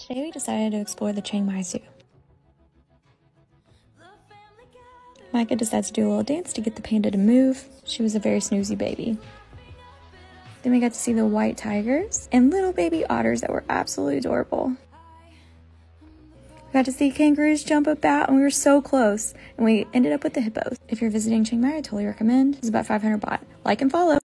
Today we decided to explore the Chiang Mai Zoo. Micah decides to do a little dance to get the panda to move. She was a very snoozy baby. Then we got to see the white tigers and little baby otters that were absolutely adorable. We got to see kangaroos jump about and we were so close. And we ended up with the hippos. If you're visiting Chiang Mai, I totally recommend. It's about 500 baht. Like and follow.